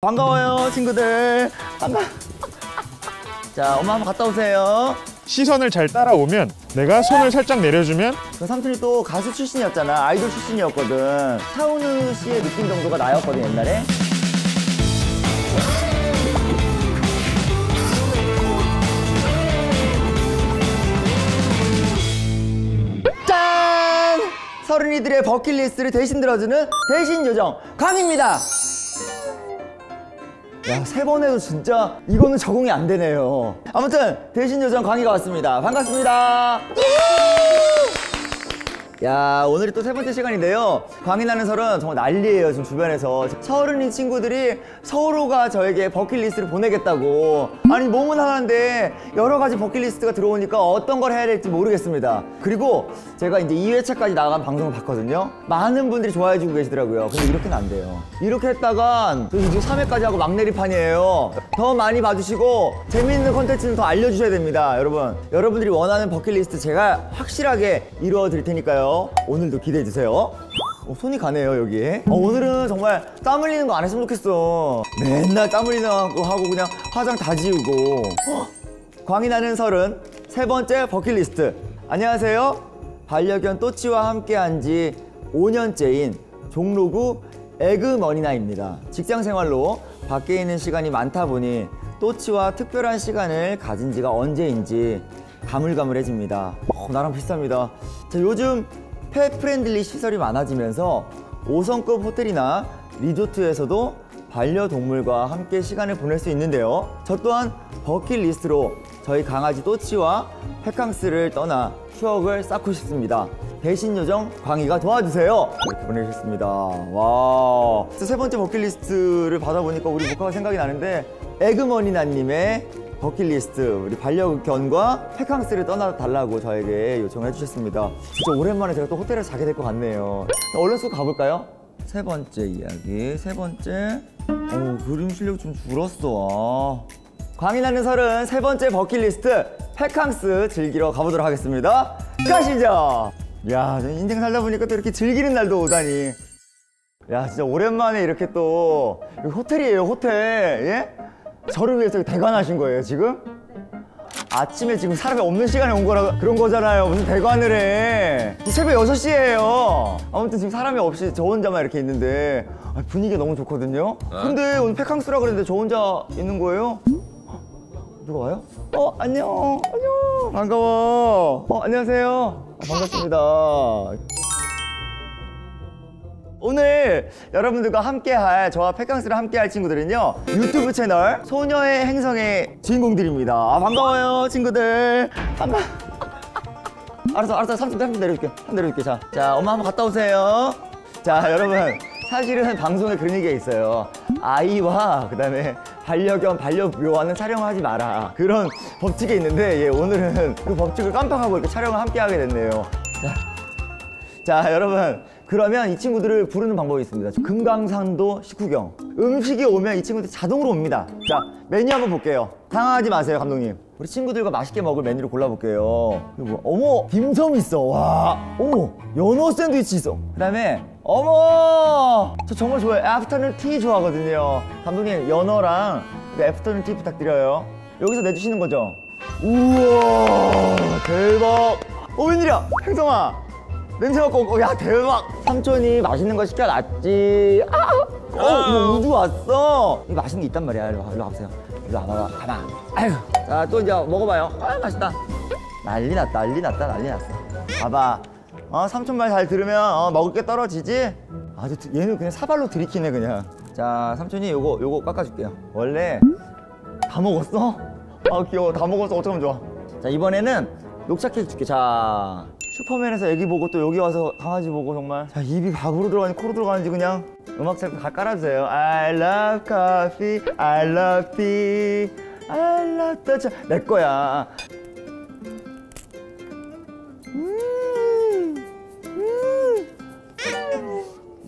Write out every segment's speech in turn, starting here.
반가워요 친구들. 반가 자 엄마 한번 갔다 오세요. 시선을 잘 따라오면 내가 손을 살짝 내려주면 그 삼촌이 또 가수 출신이었잖아. 아이돌 출신이었거든. 차은우 씨의 느낌 정도가 나였거든 옛날에. 짠! 서른이들의 버킷리스트를 대신 들어주는 대신 요정 강입니다 야, 세 번 해도 진짜 이거는 적응이 안 되네요. 아무튼 대신 요정 강의가 왔습니다. 반갑습니다. 야 오늘이 또 세 번째 시간인데요. 광이 나는 설은 정말 난리예요 지금 주변에서. 서른인 친구들이 서로가 저에게 버킷리스트를 보내겠다고. 아니 몸은 하나인데 여러 가지 버킷리스트가 들어오니까 어떤 걸 해야 될지 모르겠습니다. 그리고 제가 이제 2회차까지 나간 방송을 봤거든요. 많은 분들이 좋아해 주고 계시더라고요. 근데 이렇게는 안 돼요. 이렇게 했다간 저 지금 3회까지 하고 막내리판이에요. 더 많이 봐주시고 재미있는 컨텐츠는 더 알려주셔야 됩니다 여러분. 여러분들이 원하는 버킷리스트 제가 확실하게 이루어 드릴 테니까요 오늘도 기대해 주세요. 어, 손이 가네요 여기에 어, 오늘은 정말 땀 흘리는 거 안 했으면 좋겠어. 맨날 땀 흘리는 거 하고 그냥 화장 다 지우고. 어, 광이 나는 설은 세 번째 버킷리스트. 안녕하세요. 반려견 또치와 함께한 지 5년째인 종로구 에그머니나입니다. 직장 생활로 밖에 있는 시간이 많다 보니 또치와 특별한 시간을 가진 지가 언제인지 가물가물해집니다 어, 나랑 비슷합니다 자, 요즘 pet friendly 시설이 많아지면서 5성급 호텔이나 리조트에서도 반려동물과 함께 시간을 보낼 수 있는데요. 저 또한 버킷리스트로 저희 강아지 또치와 펫캉스를 떠나 추억을 쌓고 싶습니다. 대신 요정 광희가 도와주세요. 이렇게 보내주셨습니다. 와. 세 번째 버킷리스트를 받아보니까 우리 모카가 생각이 나는데 에그머니나님의 버킷리스트 우리 반려견과 펫캉스를 떠나달라고 저에게 요청해 주셨습니다. 진짜 오랜만에 제가 또 호텔에서 자게 될 것 같네요. 얼른 쑥 가볼까요? 세 번째 이야기, 세 번째. 어, 그림 실력 좀 줄었어. 아. 광이 나는 서른 세 번째 버킷리스트 펫캉스 즐기러 가보도록 하겠습니다. 가시죠. 야, 저 인생 살다 보니까 또 이렇게 즐기는 날도 오다니. 야, 진짜 오랜만에 이렇게 또 호텔이에요, 호텔. 예? 저를 위해서 대관하신 거예요, 지금? 아침에 지금 사람이 없는 시간에 온 거라 그런 거잖아요. 무슨 대관을 해. 새벽 6시예요. 아무튼 지금 사람이 없이 저 혼자만 이렇게 있는데 아, 분위기가 너무 좋거든요. 근데 오늘 페캉스라 그랬는데 저 혼자 있는 거예요? 누가 와요? 어, 안녕. 안녕. 반가워. 어, 안녕하세요. 아, 반갑습니다. 오늘 여러분들과 함께할 저와 페캉스를 함께할 친구들은요 유튜브 채널 소녀의 행성의 주인공들입니다. 아, 반가워요 친구들. 반가 알았어 알았어. 삼촌 삼촌 내려줄게. 삼촌 내려줄게. 자, 자 엄마 한번 갔다 오세요. 자 여러분. 사실은 방송에 그런 얘기가 있어요. 아이와 그 다음에 반려견 반려묘와는 촬영하지 마라. 그런 법칙이 있는데 예, 오늘은 그 법칙을 깜빡하고 이렇게 촬영을 함께 하게 됐네요. 자, 자 여러분 그러면 이 친구들을 부르는 방법이 있습니다. 금강산도 식후경. 음식이 오면 이 친구들 자동으로 옵니다. 자 메뉴 한번 볼게요. 당황하지 마세요 감독님. 우리 친구들과 맛있게 먹을 메뉴를 골라볼게요. 뭐, 어머 딤섬 있어. 와 어머 연어 샌드위치 있어. 그 다음에 어머 저 정말 좋아해요. afternoon tea 좋아하거든요. 감독님 연어랑 afternoon tea 부탁드려요. 여기서 내주시는 거죠? 우와 대박. 어 웬일이야 행성아 냄새 맡고 어, 야 대박. 삼촌이 맛있는 거 시켜놨지. 아, 어 뭐, 우주 왔어. 이 맛있는 게 있단 말이야. 일로, 와, 일로 와보세요. 일로 와봐봐 가만 아유 자또 이제 먹어봐요. 아 맛있다. 난리 났다 난리 났다 난리 났어. 봐봐. 어 삼촌 말 잘 들으면 어, 먹을 게 떨어지지? 아주 드- 얘는 그냥 사발로 들이키네 그냥. 자 삼촌이 요거 요거 깎아줄게요. 원래 다 먹었어? 아 귀여워. 다 먹었어. 어쩌면 좋아. 자 이번에는 녹차 케이크 줄게. 자 슈퍼맨에서 애기 보고 또 여기 와서 강아지 보고 정말. 자 입이 밥으로 들어가는지 코로 들어가는지 그냥 음악 가- 깔아주세요. I love coffee I love tea I love the 내 거야. 음, 음.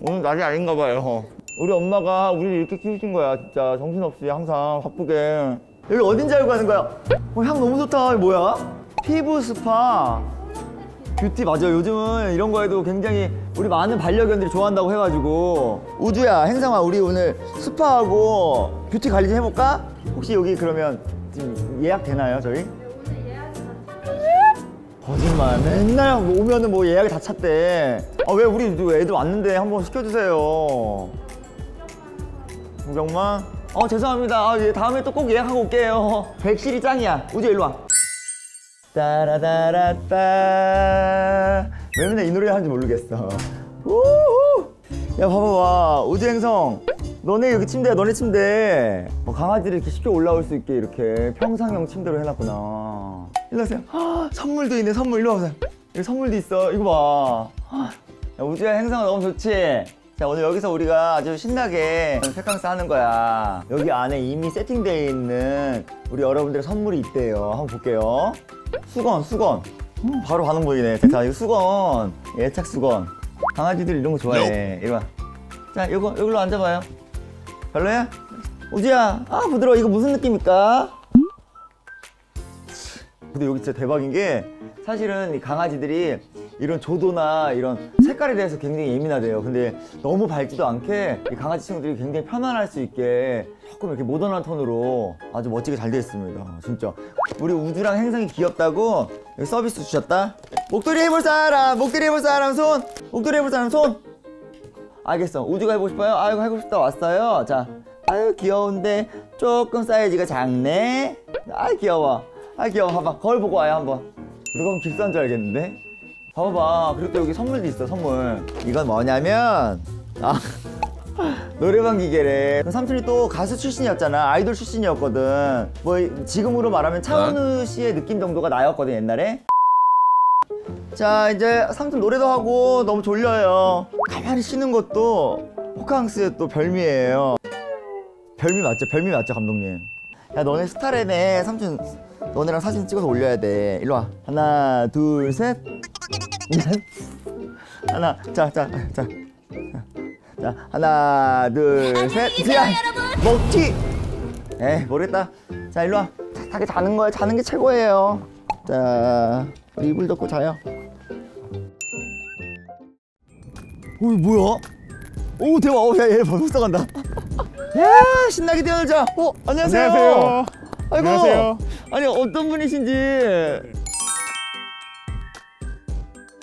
오늘 날이 아닌가 봐요. 우리 엄마가 우리를 이렇게 키우신 거야 진짜. 정신없이 항상 바쁘게. 여기 어딘지 알고 가는 거야. 어, 향 너무 좋다. 뭐야? 피부 스파 뷰티 맞아요 요즘은 이런 거에도 굉장히 우리 많은 반려견들이 좋아한다고 해가지고. 우주야 행성아 우리 오늘 스파하고 뷰티 관리 좀 해볼까? 혹시 여기 그러면 지금 예약 되나요 저희? 거짓말. 맨날 오면은 뭐 예약이 다 찼대. 아 왜 우리 애들 왔는데 한번 시켜주세요. 정말? 어 죄송합니다. 아, 예, 다음에 또 꼭 예약하고 올게요. 백실이 짱이야. 우주 일로 와 따라다라따. 왜 맨날 이 노래 하는지 모르겠어. 우후. 야 봐봐봐. 우주 행성. 너네 여기 침대야 너네 침대. 어, 강아지를 이렇게 쉽게 올라올 수 있게 이렇게 평상형 침대로 해놨구나. 일로 오세요. 헉, 선물도 있네 선물. 일로 와보세요. 여기 선물도 있어. 이거 봐. 우주야 행성 너무 좋지? 자 오늘 여기서 우리가 아주 신나게 세캉스 하는 거야. 여기 안에 이미 세팅되어 있는 우리 여러분들의 선물이 있대요. 한번 볼게요 수건 수건. 음, 바로 반응 보이네. 자 이거 수건. 예착 수건. 강아지들 이런 거 좋아해. 이리 와자 이거 이걸로 앉아봐요. 별로야? 우주야. 아 부드러워. 이거 무슨 느낌일까? 근데 여기 진짜 대박인 게 사실은 이 강아지들이 이런 조도나 이런 색깔에 대해서 굉장히 예민하대요. 근데 너무 밝지도 않게 이 강아지 친구들이 굉장히 편안할 수 있게 조금 이렇게 모던한 톤으로 아주 멋지게 잘 되어 있습니다. 진짜. 우리 우주랑 행성이 귀엽다고 서비스 주셨다. 목도리 해볼 사람, 목도리 해볼 사람 손, 목도리 해볼 사람 손. 알겠어. 우주가 해보고 싶어요? 아이고 해보고 싶다 왔어요. 자, 아유 귀여운데 조금 사이즈가 작네. 아이 귀여워. 아 귀여워. 봐봐. 거울 보고 와요 한번. 누가 보면 깁스한 줄 알겠는데? 봐봐. 그리고 또 여기 선물도 있어 선물. 이건 뭐냐면 아 노래방 기계래. 그 삼촌이 또 가수 출신이었잖아. 아이돌 출신이었거든. 뭐 지금으로 말하면 차은우 씨의 느낌 정도가 나였거든 옛날에. 자 이제 삼촌 노래도 하고 너무 졸려요 가만히 쉬는 것도 호캉스의 또 별미예요 별미 맞죠? 별미 맞죠 감독님 야 너네 스타래네 삼촌 너네랑 사진 찍어서 올려야 돼 일로 와 하나 둘셋 하나 자자자 자, 자, 하나 둘셋 야 먹튀 에이 모르겠다 자 일로 와 자게 자는 거야 자는 게 최고예요 자 이불 덮고 자요 오 뭐야? 오 대박! 오, 야, 얘 벌써 간다. 야 신나게 뛰어놀자. 어 안녕하세요. 안녕하세요. 아이고. 안녕하세요. 아니 어떤 분이신지.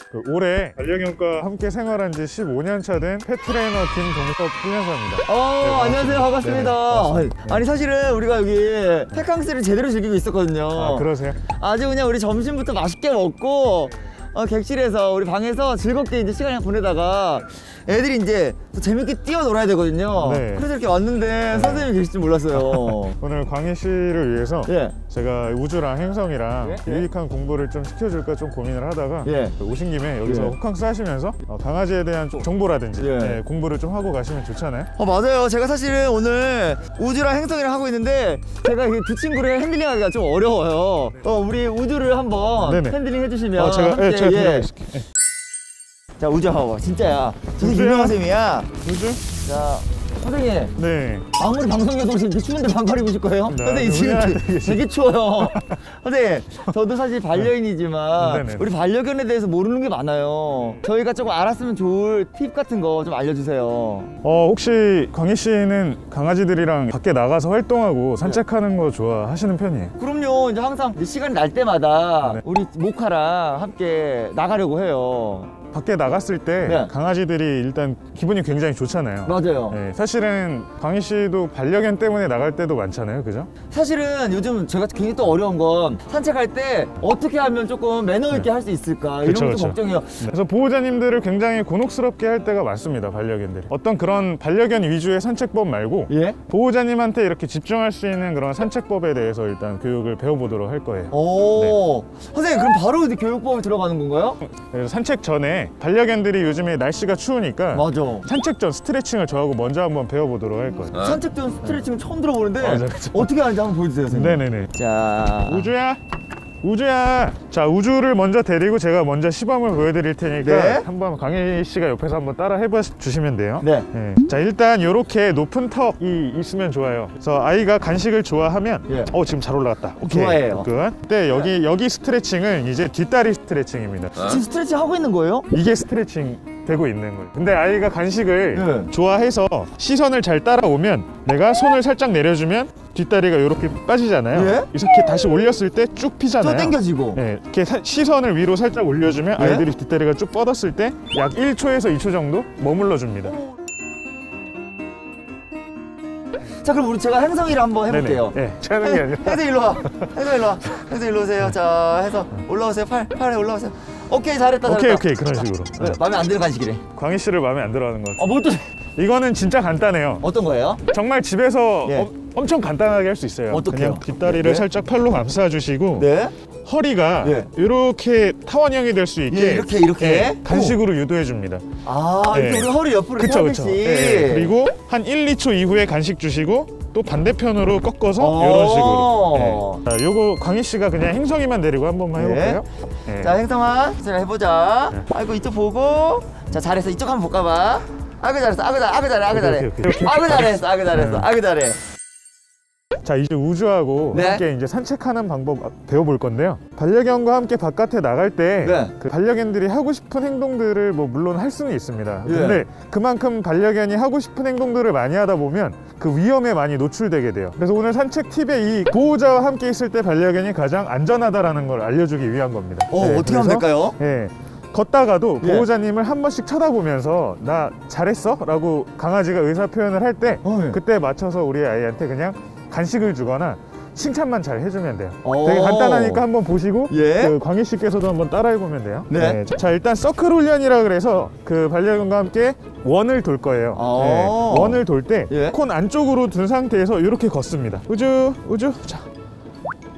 그 올해 반려견과 함께 생활한 지 15년 차된 펫트레이너 김동섭 훈련사입니다. 어 네, 안녕하세요 반갑습니다. 네네, 반갑습니다. 아니 사실은 우리가 여기 테캉스를 제대로 즐기고 있었거든요. 아, 그러세요? 아주 그냥 우리 점심부터 맛있게 먹고 어, 객실에서 우리 방에서 즐겁게 이제 시간을 보내다가 애들이 이제 또 재밌게 뛰어놀아야 되거든요. 네. 그래서 이렇게 왔는데 선생님이 계실 줄 몰랐어요. 오늘 광희 씨를 위해서 예. 제가 우주랑 행성이랑 예? 유익한 공부를 좀 시켜줄까 좀 고민을 하다가 예. 오신 김에 여기서 예. 호캉스 하시면서 어, 강아지에 대한 좀 정보라든지 예. 예, 공부를 좀 하고 가시면 좋잖아요. 어 맞아요. 제가 사실은 오늘 우주랑 행성이랑 하고 있는데 제가 이 두 친구를 handling 하기가 좀 어려워요. 어 우리 우주를 한번 네네. handling 해주시면 어, 제가 함께, 예, 제가 예. 자 우주 봐봐 진짜야. 진짜 우주야? 유명한 쌤이야. 우주? 자 선생님 네. 아무리 방송에도 이렇게 추운데 반팔 입으실 거예요? 네, 선생님 지금 우리나라 되게, 되게 추워요. 선생님 저도 사실 반려인이지만 네 네. 우리 반려견에 대해서 모르는 게 많아요. 저희가 조금 알았으면 좋을 팁 같은 거 좀 알려주세요. 어 혹시 광희 씨는 강아지들이랑 밖에 나가서 활동하고 산책하는 거 좋아하시는 편이에요? 그럼요. 이제 항상 시간이 날 때마다 네. 우리 모카랑 함께 나가려고 해요. 밖에 나갔을 때 네. 강아지들이 일단 기분이 굉장히 좋잖아요. 맞아요. 네, 사실은 광희 씨도 반려견 때문에 나갈 때도 많잖아요, 그죠? 사실은 요즘 제가 굉장히 또 어려운 건 산책할 때 어떻게 하면 조금 매너 있게 할수 있을까 이런 것도. 걱정이에요. 그래서 보호자님들을 굉장히 곤혹스럽게 할 때가 많습니다, 반려견들이. 어떤 그런 반려견 위주의 산책법 말고 예? 보호자님한테 이렇게 집중할 수 있는 그런 산책법에 대해서 일단 교육을 배워보도록 할 거예요. 오. 네. 선생님 그럼 바로 이제 교육법에 들어가는 건가요? 그래서 산책 전에 반려견들이 요즘에 날씨가 추우니까 맞아. 산책 전 스트레칭을 저하고 먼저 한번 배워보도록 할 거예요. 산책 전 스트레칭 처음 들어보는데 맞아, 맞아. 어떻게 하는지 한번 보여주세요, 선생님. 네네네. 자, 우주야, 우주야. 자, 우주를 먼저 데리고 제가 먼저 시범을 보여드릴 테니까 네. 한번 강희 씨가 옆에서 한번 따라 해봐 주시면 돼요. 네. 네. 자, 일단 이렇게 높은 턱이 있으면 좋아요. 그래서 아이가 간식을 좋아하면, 예. 어 지금 잘 올라갔다. 오케이. 좋아해요. 끝. 네, 여기 여기 스트레칭은 이제 뒷다리 스트레칭입니다. 지금 스트레칭 하고 있는 거예요? 이게 스트레칭 되고 있는 거예요. 근데 아이가 간식을 네. 좋아해서 시선을 잘 따라오면 내가 손을 살짝 내려주면 뒷다리가 이렇게 빠지잖아요. 예? 이렇게 다시 올렸을 때 쭉 피잖아요. 또 당겨지고. 네, 이렇게 사- 시선을 위로 살짝 올려주면 예? 아이들이 뒷다리가 쭉 뻗었을 때 약 1초에서 2초 정도 머물러 줍니다. 자 그럼 우리 제가 행성이를 한번 해볼게요. 네, 제가 하는 게 아니라 행성 일로 와. 행성 일로 와. 행성 일로 오세요. 자 해서 올라오세요. 팔 팔에 올라오세요. 오케이 잘했다. 오케이 잘했다. 오케이 그런 식으로. 네, 마음에 안 드는 간식이래. 광희 씨를 마음에 안 들어하는 것 같아요. 어뭘 또? 이거는 진짜 간단해요. 어떤 거예요? 정말 집에서 예. 엄- 엄청 간단하게 할 수 있어요. 그냥 뒷다리를 네. 살짝 팔로 감싸 주시고 네. 허리가 예. 이렇게 타원형이 될 수 있게 예, 이렇게, 이렇게? 예, 간식으로 유도해 줍니다. 아 네. 이렇게 우리 허리 옆으로 그쵸 그쵸. 하듯이. 예, 그리고 한 1, 2초 이후에 간식 주시고 또 반대편으로 꺾어서 오. 이런 식으로. 예. 자, 요거 광희 씨가 그냥 행성이만 데리고 한 번만 네. 해볼까요? 예. 자 행성아 자 해보자. 네. 아이고 이쪽 보고. 자 잘했어. 이쪽 한번 볼까 봐. 아그 잘했어. 아그 잘. 아그 잘해. 아그 잘해. 아그 잘했어. 아그 잘했어. 네. 아그 잘해. 자 이제 우주하고 네. 함께 이제 산책하는 방법 배워볼 건데요. 반려견과 함께 바깥에 나갈 때 네. 그 반려견들이 하고 싶은 행동들을 뭐 물론 할 수는 있습니다. 예. 근데 그만큼 반려견이 하고 싶은 행동들을 많이 하다 보면 그 위험에 많이 노출되게 돼요. 그래서 오늘 산책 팁에 이 보호자와 함께 있을 때 반려견이 가장 안전하다라는 걸 알려주기 위한 겁니다. 어 네, 어떻게 하면 될까요? 예. 걷다가도 예. 보호자님을 한 번씩 쳐다보면서 나 잘했어? 라고 강아지가 의사 표현을 할때 어, 예. 그때 맞춰서 우리 아이한테 그냥 간식을 주거나 칭찬만 잘 해주면 돼요. 오. 되게 간단하니까 한번 보시고 예. 그 광희 씨께서도 한번 따라해 보면 돼요. 네. 자 일단 서클 훈련이라 그래서 그 반려견과 함께 원을 돌 거예요. 오. 네. 원을 돌 때콘 예. 안쪽으로 둔 상태에서 이렇게 걷습니다. 우주 우주 자.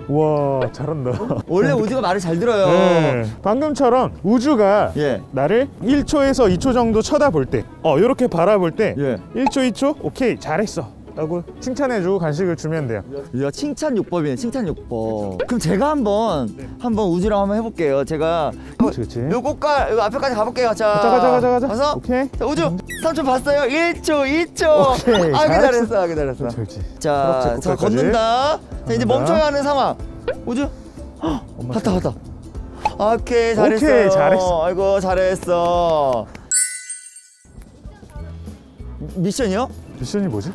와 잘한다. 원래 우주가 말을 잘 들어요. 네. 방금처럼 우주가 예. 나를 1초에서 2초 정도 쳐다볼 때, 어, 이렇게 바라볼 때, 예. 1초, 2초, 오케이, 잘했어. 라고 칭찬해주고 간식을 주면 돼요. 이야 칭찬 욕법이네 칭찬 욕법 그럼 제가 한번 한번 우주랑 한번 해볼게요 제가 그치, 그치. 요 꽃갈 요 앞에까지 가볼게요 자 가자, 가자, 가자, 가자. 가서 오케이. 자, 우주 삼촌 봤어요 1초 2초 오케이, 잘했어. 잘했어 아그 잘했어 그렇지, 그렇지. 자, 그렇지, 저 꽃갈까지. 걷는다 자 이제. 멈춰야 하는 상황 우주 갔다 갔다 오케이 잘했어 오케이, 잘했어. 아이고 잘했어 미션이요? 미션이 뭐지?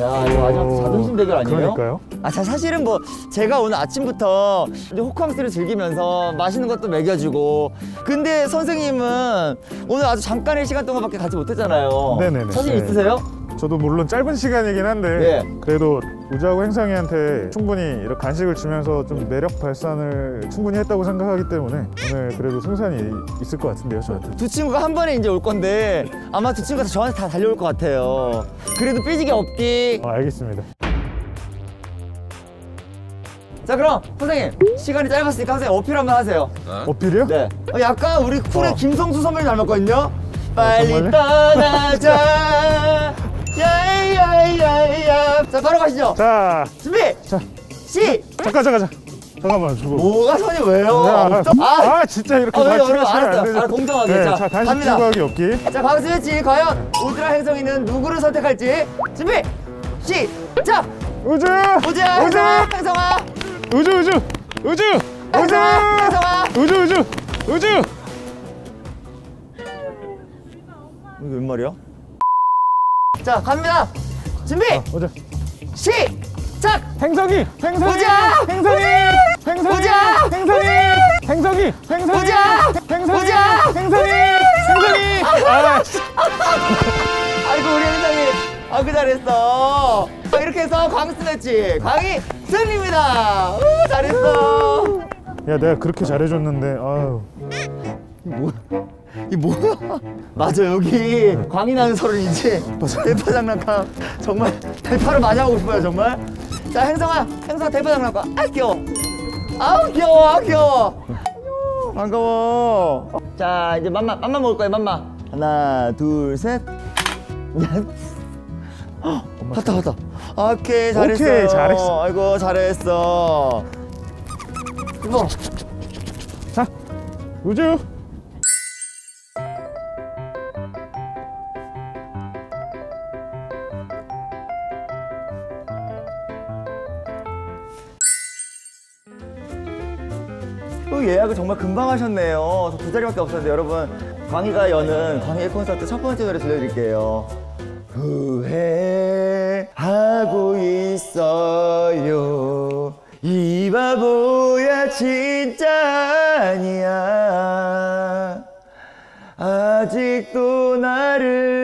야 이거 아주 자존심 대결 아니에요? 그러니까요. 아, 자, 사실은 뭐 제가 오늘 아침부터 호캉스를 즐기면서 맛있는 것도 먹여주고 근데 선생님은 오늘 아주 잠깐의 시간 동안밖에 같이 못했잖아요. 네네네. 사진 네. 있으세요? 저도 물론 짧은 시간이긴 한데, 예. 그래도 우주하고 행성이한테 충분히 이렇게 간식을 주면서 좀 매력 발산을 충분히 했다고 생각하기 때문에 오늘 그래도 승산이 있을 것 같은데요, 저한테. 두 친구가 한 번에 이제 올 건데 아마 두 친구가 저한테 다 달려올 것 같아요. 그래도 삐지게 없디. 어, 알겠습니다. 자 그럼 선생님 시간이 짧았으니까 선생님 어필 한번 하세요. 어필이요? 네. 어, 약간 우리 쿨의 어. 김성수 선배님 닮았거든요. 빨리 정말요? 떠나자. 야야야야. 자 바로 가시죠. 자, 준비. 자, 시. 잠깐, 잠깐, 잠깐. 잠깐만, 저거. 뭐가 손이 왜요? 야? 아, 아, 아, 진짜 이렇게 아? 맞추면. 되죠. 알아, 공정하게. 네, 자, 자, 간식 갑니다. 추가하기 없기. 자 박수일지 과연 우주라 행성이는 누구를 선택할지 준비. 시작. 우주! 우주야 우주! 행성아 우주, 우주! 우주! 우주! 행성아. 우주, 우주! 우주! 이게 웬 말이야? 자 갑니다. 준비. 우주! 시작. 행성이! 행성이! 우주야! 행성이! 행성이! 우주야! 행성이! 행성이! 행성이! 우주야! 행성이! 우주야! 행성이! 행성이! 아. 아이고 우리 행성이 아그 잘했어. 자, 이렇게 해서 광수 매치 광희 승리입니다. 우, 잘했어. 야, 내가 그렇게 잘해줬는데, 아유. 뭐야? 이 뭐야? 맞아 여기 광이 나는 서른이지. 대파 장난감 정말 대파를 많이 하고 싶어요 정말. 자 행성아 행성아 대파 장난감. 아 귀여워. 아우 귀여워 아 귀여워. 반가워. 자 이제 맘마 맘마 먹을 거야 맘마. 하나 둘 셋. 갔다 갔다. 오케이 잘했어. 오케이, 잘했어. 아이고 잘했어. 이거 자, 우주. 예약을 정말 금방 하셨네요. 저두 자리밖에 없었는데 여러분 광희가 여는 광희의 콘서트 첫 번째 노래 들려드릴게요. 후회하고 있어요. 이 바보야 진짜 아니야. 아직도 나를 그